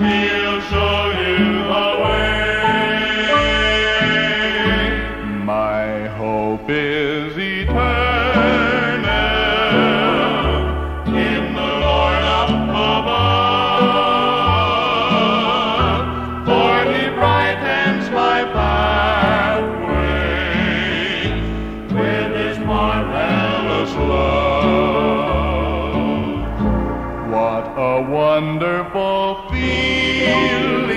Yeah. What a wonderful feeling.